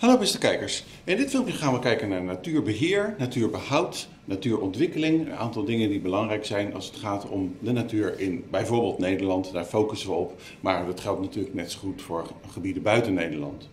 Hallo beste kijkers. In dit filmpje gaan we kijken naar natuurbeheer, natuurbehoud, natuurontwikkeling. Een aantal dingen die belangrijk zijn als het gaat om de natuur in bijvoorbeeld Nederland. Daar focussen we op, maar dat geldt natuurlijk net zo goed voor gebieden buiten Nederland.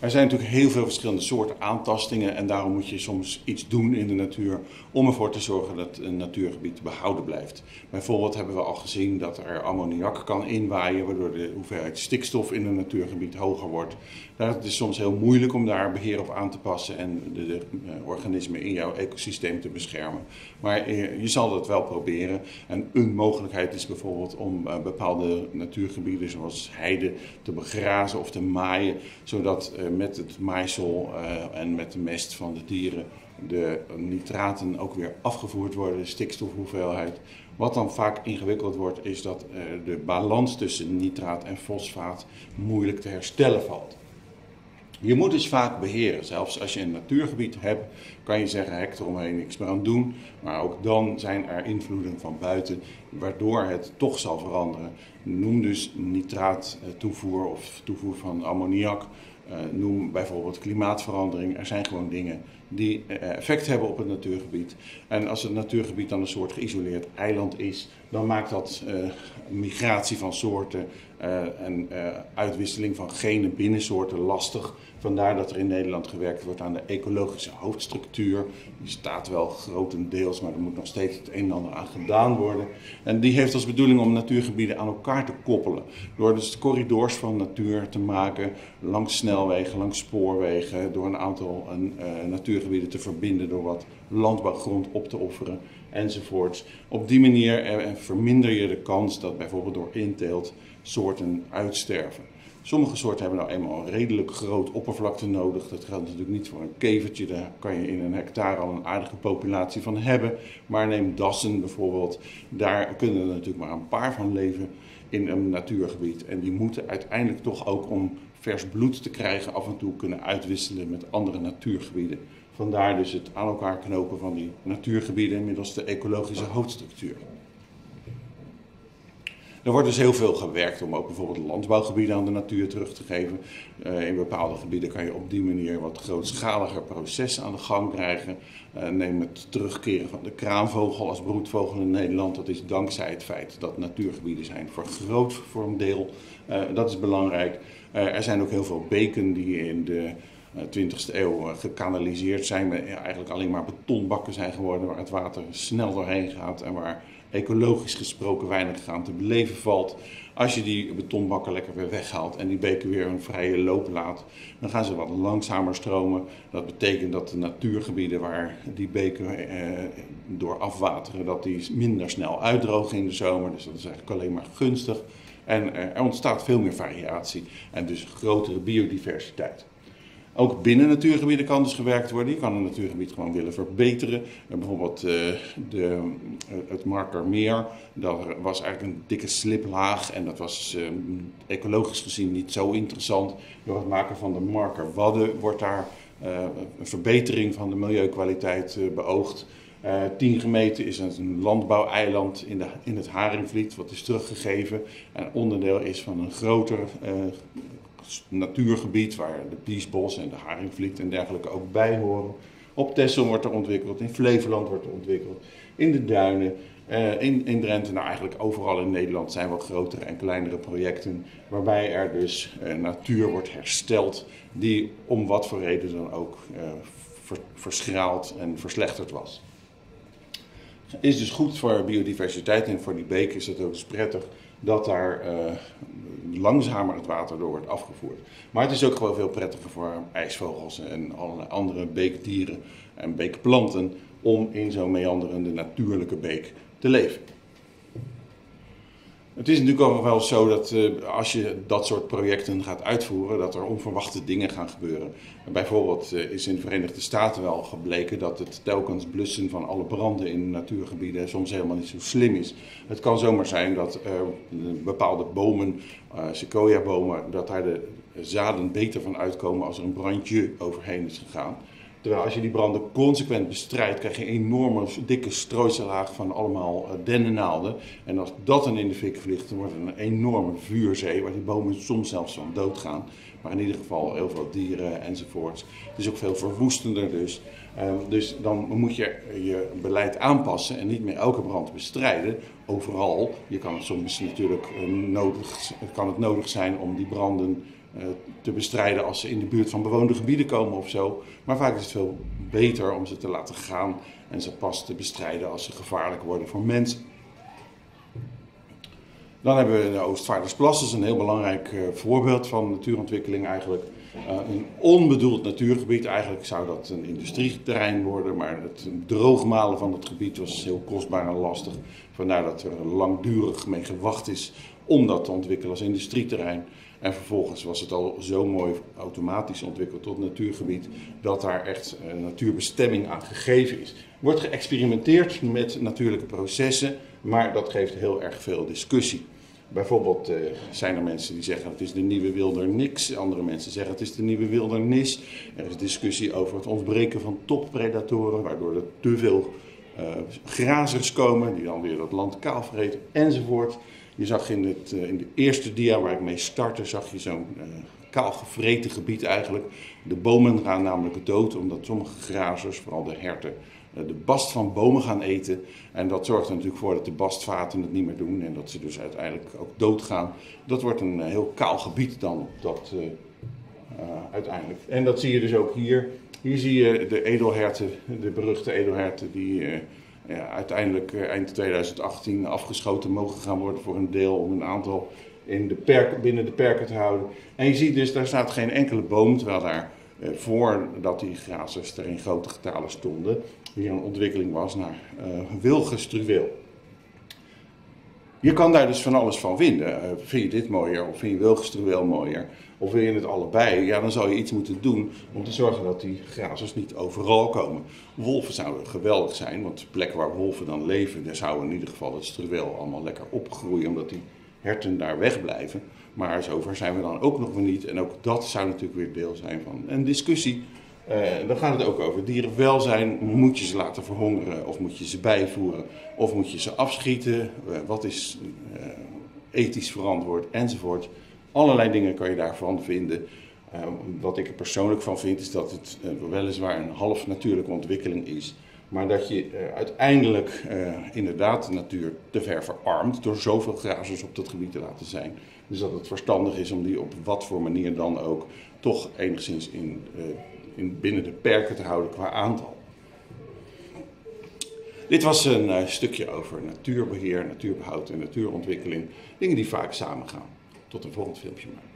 Er zijn natuurlijk heel veel verschillende soorten aantastingen en daarom moet je soms iets doen in de natuur om ervoor te zorgen dat een natuurgebied behouden blijft. Bijvoorbeeld hebben we al gezien dat er ammoniak kan inwaaien, waardoor de hoeveelheid stikstof in een natuurgebied hoger wordt. Het is soms heel moeilijk om daar beheer op aan te passen en de, de eh, organismen in jouw ecosysteem te beschermen. Maar eh, je zal dat wel proberen. En een mogelijkheid is bijvoorbeeld om eh, bepaalde natuurgebieden zoals heide te begrazen of te maaien, zodat met het maaisel en met de mest van de dieren de nitraten ook weer afgevoerd worden, de stikstofhoeveelheid. Wat dan vaak ingewikkeld wordt, is dat de balans tussen nitraat en fosfaat moeilijk te herstellen valt. Je moet dus vaak beheren. Zelfs als je een natuurgebied hebt, kan je zeggen hek eromheen niks meer aan doen. Maar ook dan zijn er invloeden van buiten, waardoor het toch zal veranderen. Noem dus nitraattoevoer of toevoer van ammoniak. Uh, noem bijvoorbeeld klimaatverandering. Er zijn gewoon dingen die uh, effect hebben op het natuurgebied. En als het natuurgebied dan een soort geïsoleerd eiland is, dan maakt dat migratie van soorten en uitwisseling van genen binnen soorten lastig. Vandaar dat er in Nederland gewerkt wordt aan de ecologische hoofdstructuur. Die staat wel grotendeels, maar er moet nog steeds het een en ander aan gedaan worden. En die heeft als bedoeling om natuurgebieden aan elkaar te koppelen. Door dus corridors van natuur te maken, langs snelwegen, langs spoorwegen, door een aantal uh, natuurgebieden te verbinden, door wat landbouwgrond op te offeren enzovoorts. Op die manier uh, verminder je de kans dat bijvoorbeeld door inteelt soorten uitsterven. Sommige soorten hebben nou eenmaal een redelijk groot oppervlakte nodig. Dat geldt natuurlijk niet voor een kevertje. Daar kan je in een hectare al een aardige populatie van hebben. Maar neem dassen bijvoorbeeld. Daar kunnen er natuurlijk maar een paar van leven in een natuurgebied. En die moeten uiteindelijk toch ook om vers bloed te krijgen af en toe kunnen uitwisselen met andere natuurgebieden. Vandaar dus het aan elkaar knopen van die natuurgebieden middels de ecologische hoofdstructuur. Er wordt dus heel veel gewerkt om ook bijvoorbeeld landbouwgebieden aan de natuur terug te geven. Uh, in bepaalde gebieden kan je op die manier wat grootschaliger processen aan de gang krijgen. Uh, neem het terugkeren van de kraanvogel als broedvogel in Nederland. Dat is dankzij het feit dat natuurgebieden zijn vergroot voor een deel. Uh, dat is belangrijk. er zijn ook heel veel beken die in de 20e eeuw gekanaliseerd zijn. Eigenlijk alleen maar betonbakken zijn geworden waar het water snel doorheen gaat en waar ecologisch gesproken weinig aan te beleven valt. Als je die betonbakken lekker weer weghaalt en die beken weer een vrije loop laat, dan gaan ze wat langzamer stromen. Dat betekent dat de natuurgebieden waar die beken eh, door afwateren, dat die minder snel uitdrogen in de zomer. Dus dat is eigenlijk alleen maar gunstig. En er ontstaat veel meer variatie en dus grotere biodiversiteit. Ook binnen natuurgebieden kan dus gewerkt worden. Je kan een natuurgebied gewoon willen verbeteren. Bijvoorbeeld uh, de, uh, het Markermeer, dat was eigenlijk een dikke sliplaag en dat was ecologisch gezien niet zo interessant. Door het maken van de Marker Wadden wordt daar een verbetering van de milieukwaliteit beoogd. Uh, 10 gemeten is een landbouweiland in, in het Haringvliet, wat is teruggegeven en onderdeel is van een groter uh, natuurgebied waar de Piesbos en de Haringvliet en dergelijke ook bij horen. Op Texel wordt er ontwikkeld, in Flevoland wordt er ontwikkeld, in de duinen, uh, in, in Drenthe, nou eigenlijk overal in Nederland zijn wel grotere en kleinere projecten waarbij er dus uh, natuur wordt hersteld die om wat voor reden dan ook uh, ver, verschraald en verslechterd was. Is dus goed voor biodiversiteit en voor die beek is het ook dus prettig dat daar langzamer het water door wordt afgevoerd. Maar het is ook gewoon veel prettiger voor ijsvogels en allerlei andere beekdieren en beekplanten om in zo'n meanderende natuurlijke beek te leven. Het is natuurlijk ook wel zo dat uh, als je dat soort projecten gaat uitvoeren, dat er onverwachte dingen gaan gebeuren. Bijvoorbeeld uh, is in de Verenigde Staten wel gebleken dat het telkens blussen van alle branden in natuurgebieden soms helemaal niet zo slim is. Het kan zomaar zijn dat uh, bepaalde bomen, sequoia-bomen, dat daar de zaden beter van uitkomen als er een brandje overheen is gegaan. Terwijl als je die branden consequent bestrijdt, krijg je een enorme dikke strooisellaag van allemaal uh, dennennaalden. En als dat dan in de fik vliegt, dan wordt het een enorme vuurzee waar die bomen soms zelfs van doodgaan. maar in ieder geval heel veel dieren enzovoorts. Het is ook veel verwoestender dus. Ehm, dus dan moet je je beleid aanpassen en niet meer elke brand bestrijden. Overal. Je kan het soms natuurlijk eh, nodig, kan het nodig zijn om die branden eh, te bestrijden als ze in de buurt van bewoonde gebieden komen of zo. Maar vaak is het veel beter om ze te laten gaan en ze pas te bestrijden als ze gevaarlijk worden voor mensen. Dan hebben we de Oostvaardersplassen, dat is een heel belangrijk uh, voorbeeld van natuurontwikkeling eigenlijk. Uh, een onbedoeld natuurgebied, eigenlijk zou dat een industrieterrein worden, maar het droogmalen van het gebied was heel kostbaar en lastig. Vandaar dat er langdurig mee gewacht is om dat te ontwikkelen als industrieterrein. En vervolgens was het al zo mooi automatisch ontwikkeld tot natuurgebied dat daar echt een natuurbestemming aan gegeven is. Wordt geëxperimenteerd met natuurlijke processen, maar dat geeft heel erg veel discussie. Bijvoorbeeld uh, zijn er mensen die zeggen het is de nieuwe wilderniks, andere mensen zeggen het is de nieuwe wildernis. Er is discussie over het ontbreken van toppredatoren, waardoor er te veel uh, grazers komen die dan weer dat land kaal vreten enzovoort. Je zag in, het, uh, in de eerste dia waar ik mee startte, zag je zo'n kaal gevreten gebied eigenlijk. De bomen gaan namelijk dood omdat sommige grazers, vooral de herten, de bast van bomen gaan eten. En dat zorgt er natuurlijk voor dat de bastvaten het niet meer doen en dat ze dus uiteindelijk ook doodgaan. Dat wordt een heel kaal gebied dan dat, uh, uh, uiteindelijk. En dat zie je dus ook hier. Hier zie je de edelherten, de beruchte edelherten die uh, ja, uiteindelijk eind 2018 afgeschoten mogen gaan worden voor een deel om een aantal in de perk, binnen de perken te houden. En je ziet dus, daar staat geen enkele boom, terwijl daar uh, voordat die grazers er in grote getalen stonden, hier een ontwikkeling was naar uh, wilgestruweel. Je kan daar dus van alles van vinden. Uh, vind je dit mooier of vind je wilgestruweel mooier? Of wil je het allebei? Ja, dan zal je iets moeten doen om te zorgen dat die grazers niet overal komen. Wolven zouden geweldig zijn, want de plekken waar wolven dan leven, daar zou in ieder geval het struweel allemaal lekker opgroeien, omdat die herten daar wegblijven. Maar zover zijn we dan ook nog niet. En ook dat zou natuurlijk weer deel zijn van een discussie. Uh, dan gaat het ook over dierenwelzijn. Moet je ze laten verhongeren of moet je ze bijvoeren? Of moet je ze afschieten? Uh, wat is uh, ethisch verantwoord enzovoort. Allerlei dingen kan je daarvan vinden. wat ik er persoonlijk van vind is dat het weliswaar een half natuurlijke ontwikkeling is. Maar dat je uiteindelijk inderdaad de natuur te ver verarmt door zoveel grazers op dat gebied te laten zijn. Dus dat het verstandig is om die op wat voor manier dan ook toch enigszins in, in binnen de perken te houden qua aantal. Dit was een stukje over natuurbeheer, natuurbehoud en natuurontwikkeling. Dingen die vaak samengaan. Tot een volgend filmpje maar.